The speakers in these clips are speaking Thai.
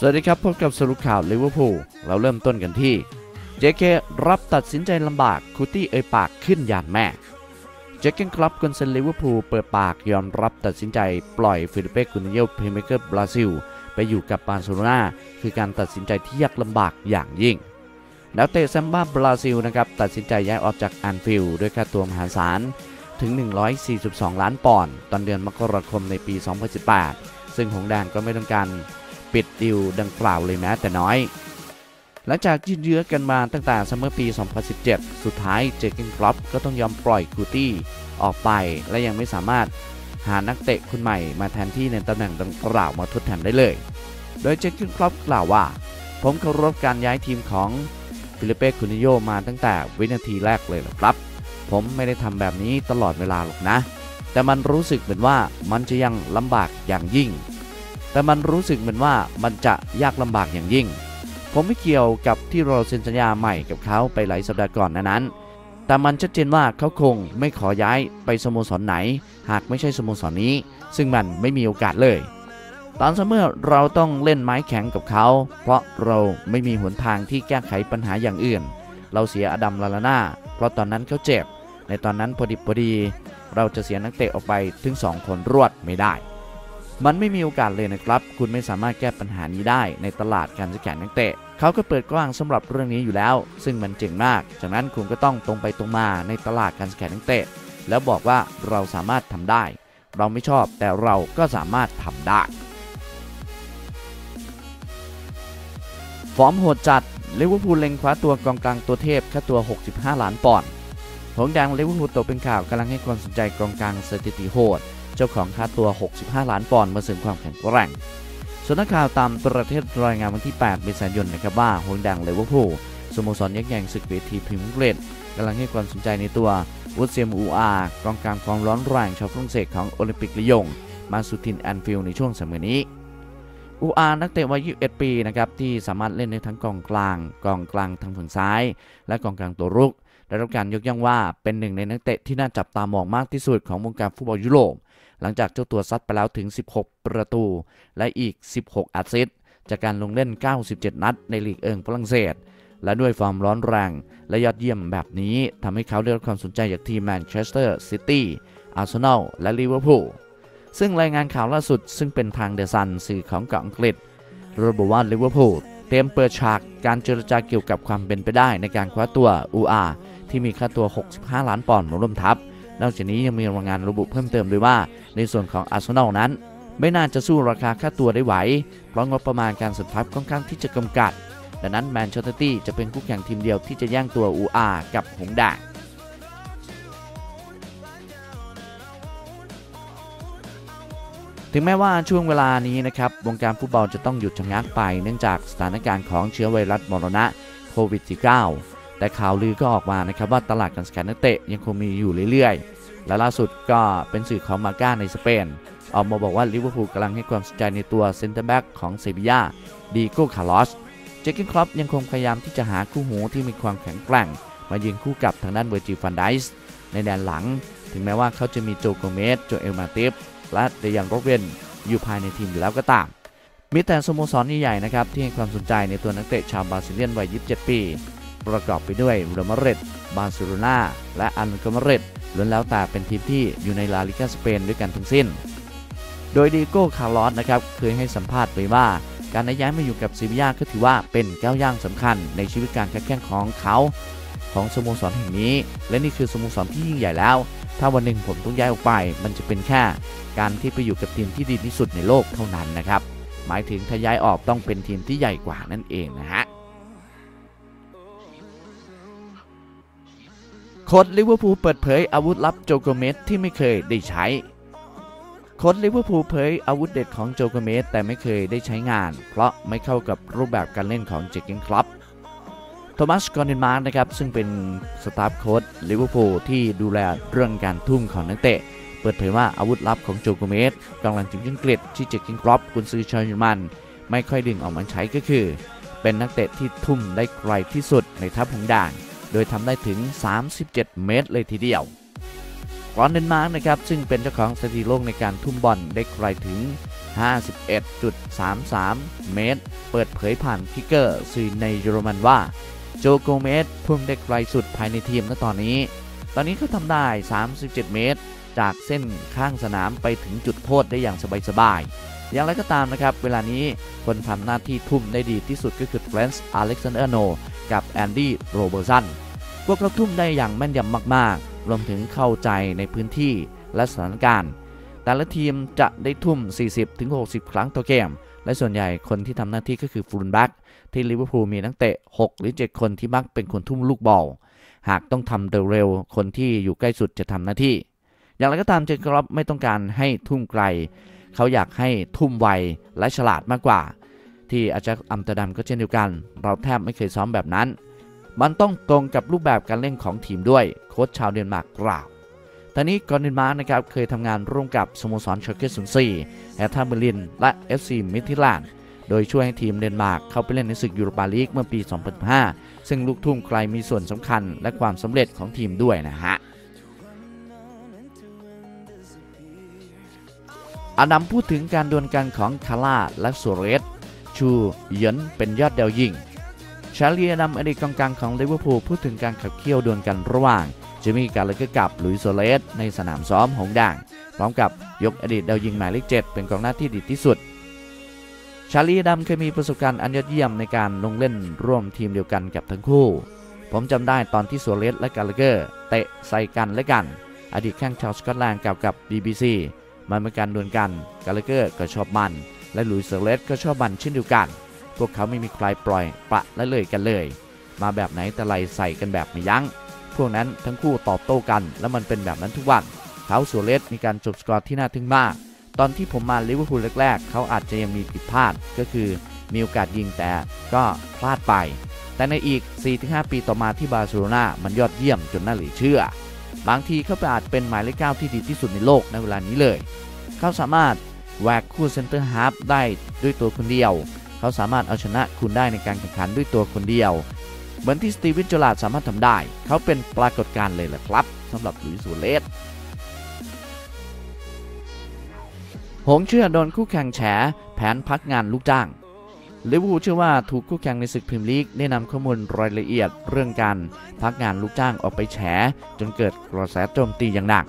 สวัสดีครับ พบกับสรุปข่าวลิเวอร์พูลเราเริ่มต้นกันที่เจเครับตัดสินใจลำบากคูตี้เอ่ยปากขึ้นยานแม่เจอร์เก้นคล็อปป์ กุนซือลิเวอร์พูลเปิดปากยอมรับตัดสินใจปล่อยฟิลิเป้ คูตินโญ่ เพลย์เมกเกอร์บราซิล ไปอยู่กับบาร์เซโลนาคือการตัดสินใจที่ยากลำบากอย่างยิ่งดาวเตะแซมบ้าบราซิลนะครับตัดสินใจย้ายออกจากแอนฟิลด์ด้วยค่าตัวมหาศาลถึง 142 ล้านปอนด์ตอนเดือนมกราคมในปี 2018 ซึ่งหงส์แดงก็ไม่ต้องการ ปิดดีลดังกล่าวเลยแม้แต่น้อย หลังจากยืดเยื้อกันมาตั้งแต่ซัมเมอร์ปี 2017 สุดท้ายเจเกนครอปก็ต้องยอมปล่อยคูตี้ออกไปและยังไม่สามารถหานักเตะคนใหม่มาแทนที่ในตำแหน่งดังกล่าวมาทดแทนได้เลย โดยเจเกนครอปกล่าวว่า ผมเคารพการย้ายทีมของฟิลิเป้คูตินโญ่มาตั้งแต่วินาทีแรกเลยครับ ผมไม่ได้ทำแบบนี้ตลอดเวลาหรอกนะ แต่มันรู้สึกเหมือนว่ามันจะยังลำบากอย่างยิ่ง แต่มันรู้สึกเหมือนว่ามันจะยากลำบากอย่างยิ่ง ผมไม่เกี่ยวกับที่เราเซ็นสัญญาใหม่กับเขาไปหลายสัปดาห์ก่อนนั้น แต่มันชัดเจนว่าเขาคงไม่ขอย้ายไปสโมสรไหน หากไม่ใช่สโมสรนี้ ซึ่งมันไม่มีโอกาสเลยตอนเสมอเราต้องเล่นไม้แข็งกับเขา เพราะเราไม่มีหนทางที่แก้ไขปัญหาอย่างอื่น เราเสียอดัมลาลาน่าเพราะตอนนั้นเขาเจ็บ ในตอนนั้นพอดิบพอดี เราจะเสียนักเตะออกไปถึง 2 คนรวดไม่ได้ มันไม่มีโอกาสเลยนะครับ คุณไม่สามารถแก้ปัญหานี้ได้ในตลาดการซื้อขายนักเตะเขาก็เปิดกว้างสำหรับเรื่องนี้อยู่แล้ว ซึ่งมันเจ๋งมาก จากนั้นคุณก็ต้องตรงไปตรงมาในตลาดการซื้อขายนักเตะ แล้วบอกว่าเราสามารถทำได้ เราไม่ชอบแต่เราก็สามารถทำได้ ฟอร์มโหดจัดลิเวอร์พูลเล็งคว้าตัวกองกลางตัวเทพค่าตัว 65 ล้านปอนด์หงส์แดงลิเวอร์พูลตกเป็นข่าวกำลังให้ความสนใจกองกลางสถิติโหด เจ้าของค่าตัว 65 ล้านปอนด์มาเสริมความแข็งแกร่งสำนักข่าวต่างประเทศรายงานวันที่ 8 เมษายนนะครับว่าหงส์แดงลิเวอร์พูลสโมสรยักษ์ใหญ่ศึกเวทีพรีเมียร์ลีกกำลังให้ความสนใจในตัวฮุสเซมอูอาร์กองกลางความร้อนแรงชาวฝรั่งเศสของโอลิมปิกลียง มาสู่ถิ่นแอนฟิลด์ในช่วงซัมเมอร์นี้อูอาร์นักเตะวัย 21 ปีนะครับที่สามารถเล่นได้ทั้งกองกลาง กองกลางทางฝั่งซ้าย และกองกลางตัวรุก ได้รับการยกย่องว่าเป็นหนึ่งในนักเตะที่น่าจับตามองมากที่สุดของวงการฟุตบอลยุโรป หลังจากเจ้าตัวซัดไปแล้วถึง 16 ประตู และอีก 16 แอสซิสต์จากการลงเล่น 97 นัดในลีกเอิงฝรั่งเศส และด้วยฟอร์มร้อนแรงและยอดเยี่ยมแบบนี้ทำให้เขาได้รับความสนใจจากทีมแมนเชสเตอร์ซิตี้ อาร์เซนอล และลิเวอร์พูล ซึ่งรายงานข่าวล่าสุดซึ่งเป็นทางเดอะซันสื่อของเกาะอังกฤษระบุว่าลิเวอร์พูลเตรียมเปิดฉากการเจรจาเกี่ยวกับความเป็นไปได้ในการคว้าตัวอูอาร์ ที่มีค่าตัว 65 ล้านปอนด์มาร่วมทัพ นอกจากนี้ยังมีรายงานระบุเพิ่มเติมด้วยว่า ในส่วนของอาร์เซนอลนั้น ไม่น่าจะสู้ราคาค่าตัวได้ไหว เพราะงบประมาณการเสริมทัพค่อนข้างที่จะจำกัด ดังนั้นแมนเชสเตอร์ซิตี้จะเป็นคู่แข่งทีมเดียวที่จะแย่งตัวอูอาร์กับหงส์แดงถึงแม้ว่าช่วงเวลานี้นะครับวงการฟุตบอลจะต้องหยุดชะงักไปเนื่องจากสถานการณ์ของเชื้อไวรัสมรณะโควิด -19 แต่ข่าวลือก็ออกมานะครับว่าตลาดการซื้อขายนักเตะยังคงมีอยู่เรื่อยๆ และล่าสุดก็เป็นสื่อของมาร์ก้าในสเปน ออกมาบอกว่าลิเวอร์พูลกำลังให้ความสนใจในตัวเซนเตอร์แบ็กของเซบียาดิเอโก้คาร์ลอสเจอร์เก้นคล็อปป์ยังคงพยายามที่จะหาคู่หูที่มีความแข็งแกร่ง มายืนคู่กับทางด้านเวอร์จิลฟานไดค์ในแดนหลัง ถึงแม้ว่าเขาจะมีโจโกเมซโจเอลมาติปและเดยันลอฟเรนอยู่ภายในทีมอยู่แล้วก็ตามมีแต่สโมสรใหญ่ๆนะครับที่ให้ความสนใจในตัวนักเตะชาวบราซิเลียนวัย 27 ปี ประกอบไปด้วยเรอัลมาดริดบาร์เซโลนาและแอตมาดริดล้วนแล้วแต่เป็นทีมที่อยู่ในลาลีกาสเปนด้วยกันทั้งสิ้น โดยดิเอโก้คาร์ลอสนะครับเคยให้สัมภาษณ์ไปว่า การย้ายมาอยู่กับเซบียาก็ถือว่าเป็นก้าวย่างสำคัญในชีวิตการแข่งของเขาของสโมสรแห่งนี้ และนี่คือสโมสรที่ยิ่งใหญ่แล้ว ถ้าวันหนึ่งผมต้องย้ายออกไป มันจะเป็นแค่การที่ไปอยู่กับทีมที่ดีที่สุดในโลกเท่านั้นนะครับ หมายถึงถ้าย้ายออกต้องเป็นทีมที่ใหญ่กว่านั่นเองนะฮะ โค้ชลิเวอร์พูลเปิดเผยอาวุธลับโจโกเมซที่ไม่เคยได้ใช้ โค้ชลิเวอร์พูลเผยอาวุธเด็ดของโจโกเมซแต่ไม่เคยได้ใช้งาน เพราะไม่เข้ากับรูปแบบการเล่นของเจอร์เก้นคล็อปป์โทมัสกรอนเนมาร์กนะครับ ซึ่งเป็นสตาฟโค้ชลิเวอร์พูลที่ดูแลเรื่องการทุ่มของนักเตะ เปิดเผยว่าอาวุธลับของโจโกเมซกำลังถึงจุดเกล็ดที่เจอร์เก้นคล็อปป์กุนซือชาวเยอรมัน ไม่ค่อยดึงออกมาใช้ก็คือ เป็นนักเตะที่ทุ่มได้ไกลที่สุดในทัพหงส์แดง โดยทำได้ถึง 37 เมตรเลยทีเดียวกรอนเนมาร์กนะครับซึ่งเป็นเจ้าของสถิติโลกในการทุ่มบอลได้ไกลถึง 51.33 เมตร เปิดเผยผ่านคิกเกอร์สื่อในเยอรมันว่าโจโกเมซทุ่มได้ไกลสุดภายในทีมณตอนนี้ ตอนนี้เขาทำได้ 37 เมตร จากเส้นข้างสนามไปถึงจุดโทษได้อย่างสบายๆ อย่างไรก็ตามนะครับ เวลานี้คนทำหน้าที่ทุ่มได้ดีที่สุดก็คือเทรนต์อเล็กซานเดอร์อาร์โนลด์ กับแอนดี้โรเบิร์ตสันพวกเขาทุ่มได้อย่างแม่นยำมากๆ รวมถึงเข้าใจในพื้นที่และสถานการณ์ แต่ละทีมจะได้ทุ่ม 40-60 ครั้งต่อเกม และส่วนใหญ่คนที่ทำหน้าที่ก็คือฟูลแบ็กที่ลิเวอร์พูลมีนักเตะ 6 หรือ 7 คนที่มักเป็นคนทุ่มลูกบอล หากต้องทำเร็วๆคนที่อยู่ใกล้สุดจะทำหน้าที่ อย่างไรก็ตามเจอร์เก้นคล็อปป์ไม่ต้องการให้ทุ่มไกล เขาอยากให้ทุ่มไวและฉลาดมากกว่า ที่อาแจ็กซ์อัมสเตอร์ดัมก็เช่นเดียวกัน เราแทบไม่เคยซ้อมแบบนั้น มันต้องตรงกับรูปแบบการเล่นของทีมด้วยโค้ชชาวเดนมาร์กกล่าวตอนนี้กอนเดนมาร์กนะครับเคยทำงานร่วมกับสโมสรเชอร์เกสซีแอตทาเบลิน และ FC มิทิแลนด์โดยช่วยให้ทีมเดนมาร์กเข้าไปเล่นในศึกยูโรปาลีกเมื่อปี 2005 ซึ่งลูกทุ่มไกลมีส่วนสำคัญและความสำเร็จของทีมด้วยนะฮะอดัมพูดถึงการดวลกันของคาร่าและโซเรส ชูเยินเป็นยอดเดาวยิงชาร์ลีอดัมอดีตกองกลางของลิเวอร์พูลพูดถึงการขับเคี่ยวดวลกันระหว่างเจมี่คาร์ราเกอร์กับหลุยส์ซัวเรสในสนามซ้อมหงส์แดง พร้อมกับยกอดีตดาวยิงหมายเลขเจ็ดเป็นกองหน้าที่ดีที่สุด ชาร์ลีอดัมเคยมีประสบการณ์อันยอดเยี่ยมในการลงเล่นร่วมทีมเดียวกันกับทั้งคู่ ผมจำได้ตอนที่ซัวเรสและคาร์ราเกอร์ เตะใส่กันและกัน อดีตแข้งชาวสกอตแลนด์กล่าวกับ BBC มันเป็นการดวลกัน คาร์ราเกอร์ก็ชอบมัน และหลุยส์ซัวเรสก็ชอบมันเช่นเดียวกัน พวกเขาไม่มีใครปล่อยปละละเลยกันเลย มาแบบไหนแต่ไรใส่กันแบบไม่ยั้ง พวกนั้นทั้งคู่ตอบโต้กัน แล้วมันเป็นแบบนั้นทุกวันเขาซัวเรสมีการจบสกอร์ที่น่าทึ่งมาก ตอนที่ผมมาลิเวอร์พูลแรกๆ เขาอาจจะยังมีผิดพลาดก็คือมีโอกาสยิงแต่ก็พลาดไป แต่ในอีก 4-5 ปีต่อมาที่บาร์เซโลนามันยอดเยี่ยมจนน่าเหลือเชื่อ บางทีเขาอาจเป็นหมายเลขเก้าที่ดีที่สุดในโลกในเวลานี้เลย เขาสามารถ แหวกคู่เซนเตอร์ฮาล์ฟได้ด้วยตัวคนเดียว เขาสามารถเอาชนะคุณได้ในการแข่งขันด้วยตัวคนเดียว เหมือนที่สตีเวนเจอร์ราร์ดสามารถทำได้ เขาเป็นปรากฏการณ์เลยแหละครับสำหรับหลุยส์ซัวเรสหงส์เชื่อโดนคู่แข่งแฉ แผนพักงานลูกจ้างลิเวอร์พูลเชื่อว่าถูกคู่แข่งในศึกพรีเมียร์ลีกได้นำข้อมูลรายละเอียดเรื่องการพักงานลูกจ้างออกไปแฉ จนเกิดกระแสโจมตีอย่างหนัก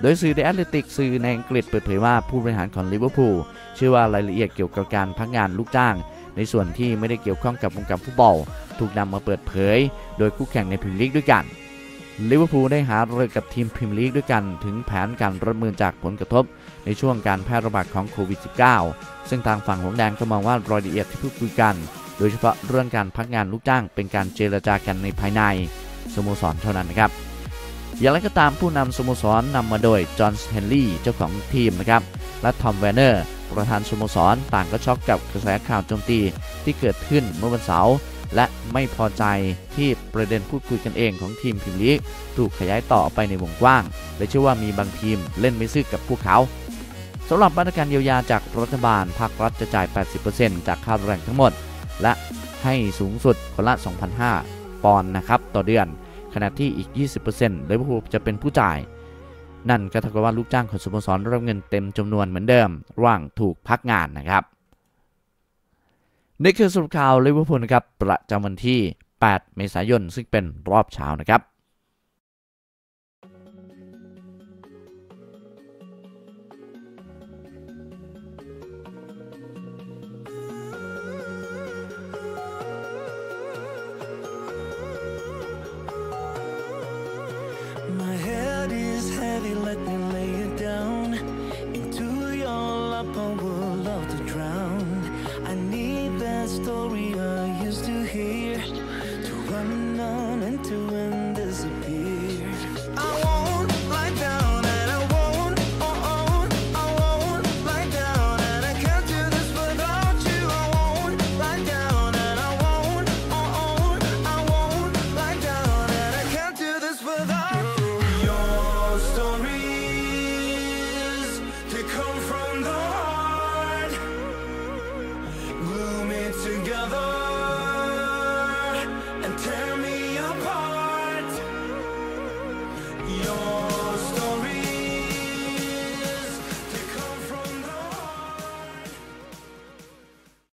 โดยสื่อ The Athletic สื่อในอังกฤษเปิดเผยว่าผู้บริหารของลิเวอร์พูลเชื่อว่ารายละเอียดเกี่ยวกับการพักงานลูกจ้าง ในส่วนที่ไม่ได้เกี่ยวข้องกับวงการฟุตบอล ถูกนำมาเปิดเผย โดยคู่แข่งในพรีเมียร์ลีกด้วยกันลิเวอร์พูลได้หารือกับทีมพรีเมียร์ลีกด้วยกัน ถึงแผนการรับมือจากผลกระทบ ในช่วงการแพร่ระบาดของโควิด -19 ซึ่งทางฝั่งหงแดงก็มองว่ารายละเอียดที่พูดคุยกัน โดยเฉพาะเรื่องการพักงานลูกจ้างเป็นการเจรจากันในภายในสโมสรเท่านั้นนะครับ อย่างไรก็ตามผู้นำสโมสรนำมาโดยจอห์นเฮนรี่เจ้าของทีมนะครับ และทอมเวอร์เนอร์ประธานสโมสรต่างก็ช็อกกับกระแสข่าวโจมตีที่เกิดขึ้นเมื่อวันเสาร์และไม่พอใจที่ประเด็นพูดคุยกันเองของทีมพรีเมียร์ลีกถูกขยายต่อไปในวงกว้าง และเชื่อว่ามีบางทีมเล่นไม่ซื่อกับพวกเขาสำหรับมาตรการเยียวยาจากรัฐบาลภาครัฐจะจ่าย 80%จากค่าแรงทั้งหมด และให้สูงสุดคนละ 2,500 ปอนด์นะครับ ต่อเดือน ณะที่อีก 20%ลิเวอร์พูลจะเป็นผู้จ่าย นั่นก็เท่ากับว่าลูกจ้างของสโมสรรับเงินเต็มจำนวนเหมือนเดิมระหว่างถูกพักงานนะครับนี่คือสรุปข่าวลิเวอร์พูลนะครับประจำวันที่ 8 เมษายนซึ่งเป็นรอบเช้านะครับ